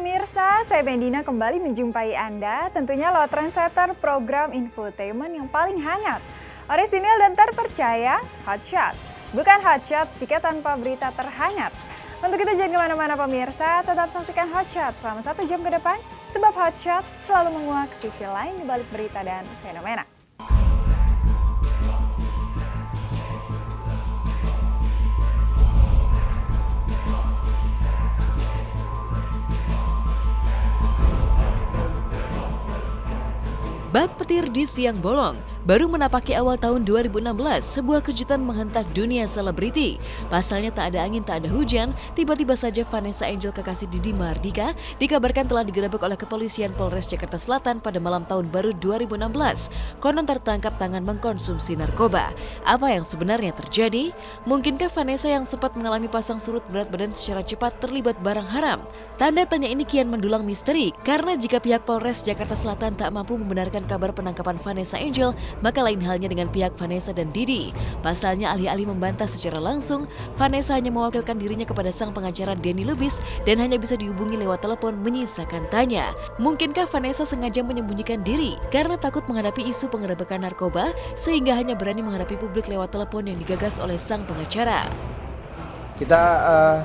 pemirsa, saya Bendina kembali menjumpai Anda tentunya lewat trendsetter program infotainment yang paling hangat. Orisinil dan terpercaya, Hotshot. Bukan Hotshot jika tanpa berita terhangat. Untuk itu jangan ke mana-mana pemirsa, tetap saksikan Hotshot selama satu jam ke depan, sebab Hotshot selalu menguak sisi lain di balik berita dan fenomena. Bak petir di siang bolong, Baru menapaki awal tahun 2016, sebuah kejutan menghentak dunia selebriti. Pasalnya tak ada angin, tak ada hujan, tiba-tiba saja Vanessa Angel kekasih Didi Mardika dikabarkan telah digerebek oleh kepolisian Polres Jakarta Selatan pada malam tahun baru 2016. Konon tertangkap tangan mengkonsumsi narkoba. Apa yang sebenarnya terjadi? Mungkinkah Vanessa yang sempat mengalami pasang surut berat badan secara cepat terlibat barang haram? Tanda tanya ini kian mendulang misteri karena jika pihak Polres Jakarta Selatan tak mampu membenarkan kabar penangkapan Vanessa Angel, maka lain halnya dengan pihak Vanessa dan Didi. Pasalnya alih-alih membantah secara langsung, Vanessa hanya mewakilkan dirinya kepada sang pengacara Denny Lubis dan hanya bisa dihubungi lewat telepon menyisakan tanya. Mungkinkah Vanessa sengaja menyembunyikan diri karena takut menghadapi isu penggerebekan narkoba sehingga hanya berani menghadapi publik lewat telepon yang digagas oleh sang pengacara? Kita uh,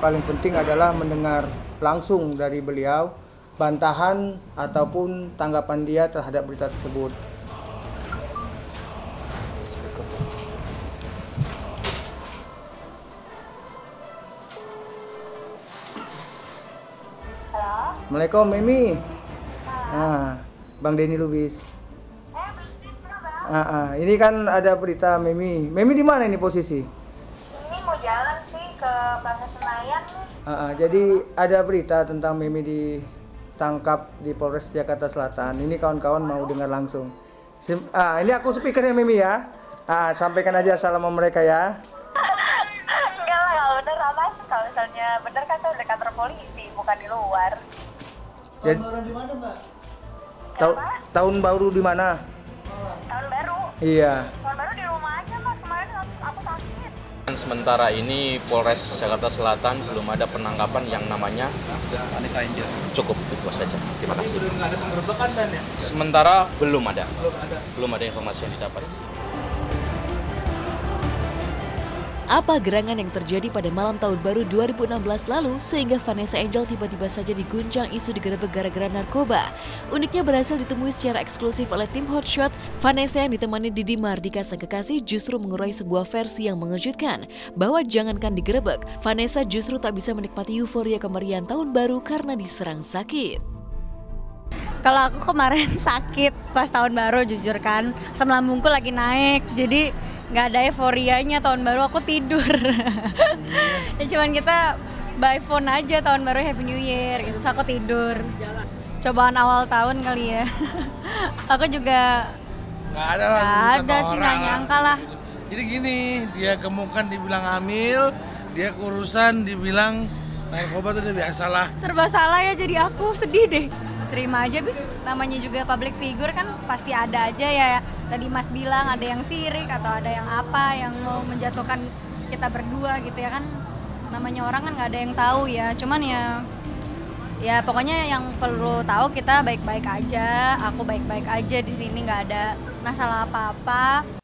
paling penting adalah mendengar langsung dari beliau bantahan ataupun tanggapan dia terhadap berita tersebut. Assalamualaikum Mimi. Nah, Bang Denny Lubis. Ah, ah, ini kan ada berita Mimi. Mimi di mana ini posisi? Ini mau jalan sih ke Plaza Senayan. Ah, ah, jadi ada berita tentang Mimi ditangkap di Polres Jakarta Selatan. Ini kawan-kawan mau dengar langsung. Sim ah, ini aku speakernya Mimi ya. Ah, sampaikan aja salam mereka ya. Enggak lah, bener apa? Kalau misalnya bener kan saya udah kantor polisi, bukan di luar. Tahun di mana, Mbak? tau- tahun baru di mana? Tahun baru. Iya. Tahun baru di rumah aja mas. Kemarin aku sakit. Dan Sementara ini Polres Jakarta Selatan belum ada penangkapan yang namanya Vanessa Angel. Cukup itu saja. Terima kasih. Belum ada penggerbekan dan ya? Sementara belum ada. Belum ada. Belum ada informasi yang didapat. Apa gerangan yang terjadi pada malam tahun baru 2016 lalu sehingga Vanessa Angel tiba-tiba saja diguncang isu digerebek gara-gara narkoba? Uniknya berhasil ditemui secara eksklusif oleh tim Hotshot, Vanessa yang ditemani Didi Mardika sang kekasih justru mengurai sebuah versi yang mengejutkan bahwa jangankan digerebek, Vanessa justru tak bisa menikmati euforia kemeriahan tahun baru karena diserang sakit. Kalau aku kemarin sakit pas tahun baru jujur kan, asam lambungku lagi naik, jadi nggak ada euforianya tahun baru aku tidur. ya cuman kita by phone aja tahun baru Happy New Year gitu, terus aku tidur. Cobaan awal tahun kali ya. aku juga Nggak ada lah. nggak bukan ada sih nggak nyangka lah. Jadi gini, dia gemukan dibilang hamil, dia kurusan dibilang narkoba itu udah biasa lah. Serba salah ya jadi aku sedih deh. Terima aja bis namanya juga public figure kan pasti ada aja ya. Tadi Mas bilang ada yang sirik atau ada yang apa yang mau menjatuhkan kita berdua gitu ya kan. Namanya orang kan nggak ada yang tahu ya. Cuman ya ya pokoknya yang perlu tahu kita baik-baik aja. Aku baik-baik aja di sini nggak ada masalah apa-apa.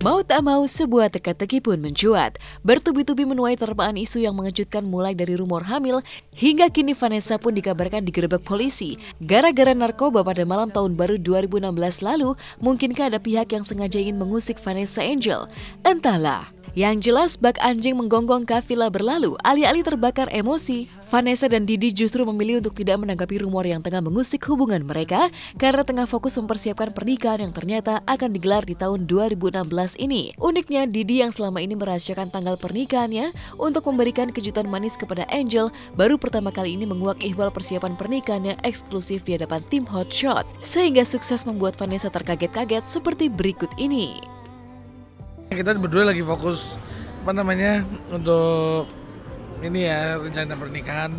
Mau tak mau, sebuah teka-teki pun mencuat. Bertubi-tubi menuai terpaan isu yang mengejutkan mulai dari rumor hamil, hingga kini Vanessa pun dikabarkan digerebek polisi. Gara-gara narkoba pada malam tahun baru 2016 lalu, mungkinkah ada pihak yang sengaja ingin mengusik Vanessa Angel? Entahlah. Yang jelas bak anjing menggonggong kafila berlalu, alih-alih terbakar emosi, Vanessa dan Didi justru memilih untuk tidak menanggapi rumor yang tengah mengusik hubungan mereka karena tengah fokus mempersiapkan pernikahan yang ternyata akan digelar di tahun 2016 ini. Uniknya, Didi yang selama ini merahasiakan tanggal pernikahannya untuk memberikan kejutan manis kepada Angel, baru pertama kali ini menguak ihwal persiapan pernikahannya eksklusif di hadapan tim Hotshot, sehingga sukses membuat Vanessa terkaget-kaget seperti berikut ini. Kita berdua lagi fokus apa namanya untuk ini ya rencana pernikahan.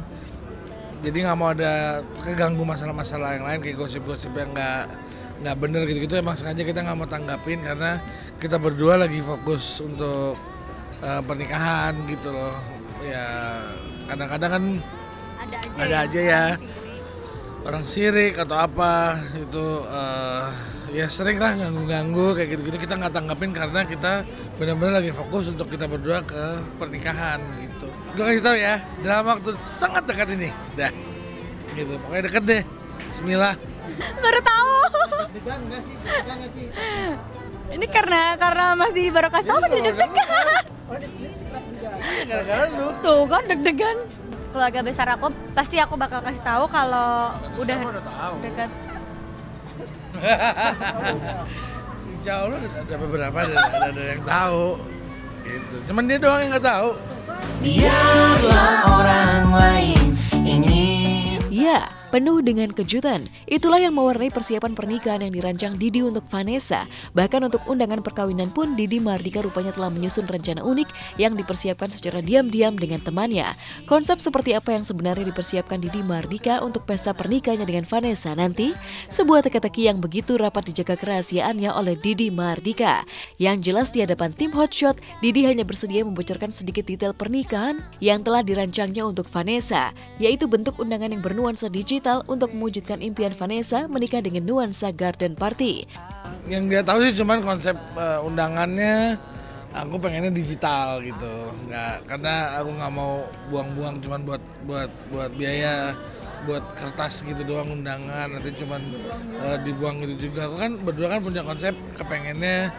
Jadi nggak mau ada keganggu masalah-masalah yang lain kayak gosip-gosip yang nggak nggak bener gitu-gitu emang sengaja kita nggak mau tanggapin karena kita berdua lagi fokus untuk uh, pernikahan gitu loh. Ya kadang-kadang kan Ada aja ada yang aja ya orang sirik atau apa itu uh, ya sering lah ganggu-ganggu kayak gitu-gitu kita nggak tanggapin karena kita benar-benar lagi fokus untuk kita berdua ke pernikahan gitu. Gue kasih tahu ya dalam waktu sangat dekat ini, dah gitu pokoknya deket deh. Bismillah. Baru tahu. Ini karena karena Mas Didi baru kasih tahu jadi deg-degan. Gara-gara lu. Tuh kan deg-degan. Keluarga besar aku pasti aku bakal kasih tahu kalau udah udah tahu. dekat. Insya Allah ada ada beberapa ada, ada, ada yang tahu gitu. Cuman dia doang yang nggak tahu. Biarlah orang lain ingin Ya, penuh dengan kejutan. Itulah yang mewarnai persiapan pernikahan yang dirancang Didi untuk Vanessa. Bahkan untuk undangan perkawinan pun Didi Mardika rupanya telah menyusun rencana unik yang dipersiapkan secara diam-diam dengan temannya. Konsep seperti apa yang sebenarnya dipersiapkan Didi Mardika untuk pesta pernikahannya dengan Vanessa nanti? Sebuah teka-teki yang begitu rapat dijaga kerahasiaannya oleh Didi Mardika. Yang jelas di hadapan tim Hotshot, Didi hanya bersedia membocorkan sedikit detail pernikahan yang telah dirancangnya untuk Vanessa, yaitu bentuk undangan yang bernuansa digital untuk mewujudkan impian Vanessa menikah dengan nuansa garden party. Yang dia tahu sih cuman konsep uh, undangannya aku pengennya digital gitu. Nggak karena aku nggak mau buang-buang cuman buat buat buat biaya buat kertas gitu doang undangan nanti cuman uh, dibuang gitu juga aku kan berdua kan punya konsep kepengennya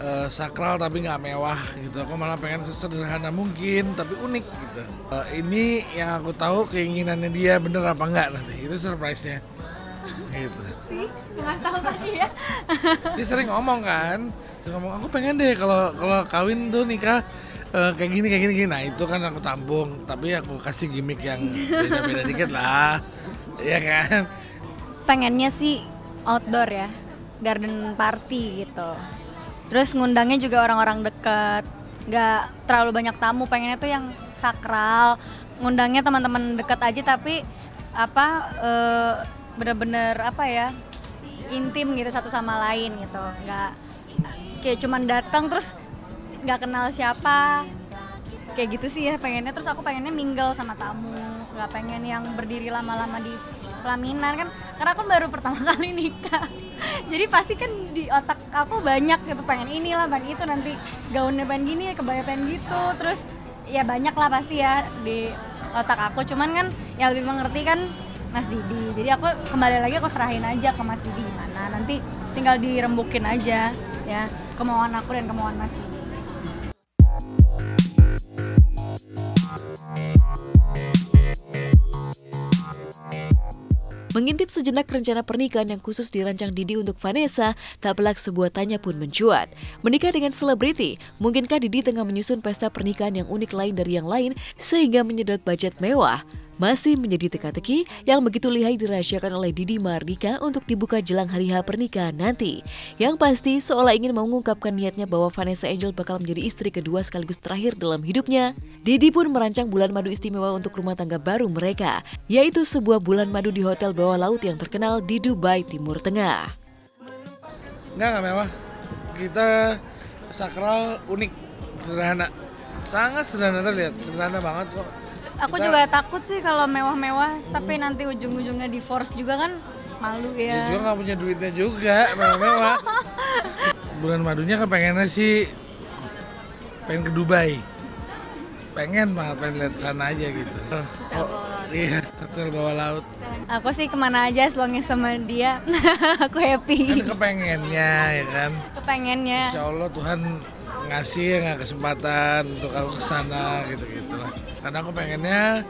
uh, sakral tapi nggak mewah gitu. Aku malah pengen sesederhana mungkin tapi unik gitu. Uh, ini yang aku tahu keinginannya dia bener apa enggak nanti. Itu surprise nya gitu. Sih, nggak tahu tadi ya. dia sering ngomong kan. Sering ngomong aku pengen deh kalau kalau kawin tuh nikah eh, kayak gini kayak gini gini. Nah itu kan aku tampung tapi aku kasih gimmick yang beda beda dikit lah. Ya kan? Pengennya sih outdoor ya, garden party gitu. Terus ngundangnya juga orang-orang deket, nggak terlalu banyak tamu. Pengennya tuh yang sakral, ngundangnya teman-teman deket aja tapi apa eh, bener-bener apa ya intim gitu satu sama lain gitu, nggak kayak cuman datang terus nggak kenal siapa. Kayak gitu sih ya pengennya. Terus aku pengennya mingle sama tamu. Nggak pengen yang berdiri lama-lama di pelaminan kan karena aku baru pertama kali nikah. Jadi pasti kan di otak aku banyak gitu pengen inilah pengen itu nanti gaunnya pengen gini kebaya pengen gitu. Terus ya banyak lah pasti ya di otak aku. Cuman kan yang lebih mengerti kan Mas Didi. Jadi aku kembali lagi aku serahin aja ke Mas Didi gimana. Nanti tinggal dirembukin aja ya kemauan aku dan kemauan Mas Didi Mengintip sejenak rencana pernikahan yang khusus dirancang Didi untuk Vanessa, tak pelak sebuah tanya pun mencuat. Menikah dengan selebriti, mungkinkah Didi tengah menyusun pesta pernikahan yang unik lain dari yang lain sehingga menyedot budget mewah? Masih menjadi teka-teki yang begitu lihai dirahasiakan oleh Didi Mardika untuk dibuka jelang hari H pernikahan nanti. Yang pasti seolah ingin mengungkapkan niatnya bahwa Vanessa Angel bakal menjadi istri kedua sekaligus terakhir dalam hidupnya. Didi pun merancang bulan madu istimewa untuk rumah tangga baru mereka, yaitu sebuah bulan madu di hotel bawah laut yang terkenal di Dubai, Timur Tengah. Enggak, enggak mewah. Kita sakral unik, sederhana. Sangat sederhana terlihat, sederhana banget kok. Aku juga takut sih kalau mewah-mewah, tapi nanti ujung-ujungnya divorce juga kan malu Ya ya. juga nggak punya duitnya juga, mewah-mewah. Bulan madunya kan pengennya sih pengen ke Dubai. Pengen banget pengen lihat sana aja gitu. Oh, iya, hotel bawah laut. Aku sih ke mana aja selongnya sama dia, aku Kan happy. kepengennya ya kan. Kepengennya. Insya Allah Tuhan ngasih ya nggak kesempatan untuk aku ke sana lah. Karena aku pengennya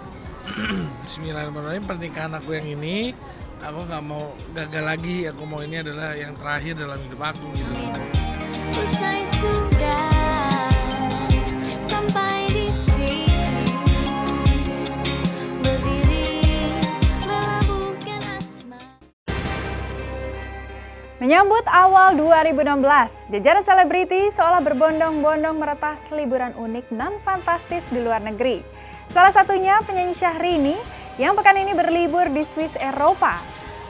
Bismillahirrahmanirrahim pernikahan aku yang ini aku nggak mau gagal lagi. Aku mau ini adalah yang terakhir dalam hidup aku gitu. Usai sudah sampai di sini berdiri melabuhkan asmara. Menyambut awal 2016, jajaran selebriti seolah berbondong-bondong meretas liburan unik non fantastis di luar negeri. Salah satunya penyanyi Syahrini yang pekan ini berlibur di Swiss Eropa.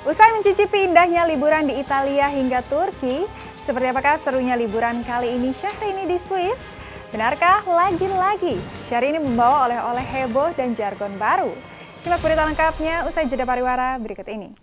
Usai mencicipi indahnya liburan di Italia hingga Turki, seperti apakah serunya liburan kali ini Syahrini di Swiss? Benarkah lagi-lagi Syahrini membawa oleh-oleh heboh dan jargon baru? Simak berita lengkapnya usai jeda pariwara berikut ini.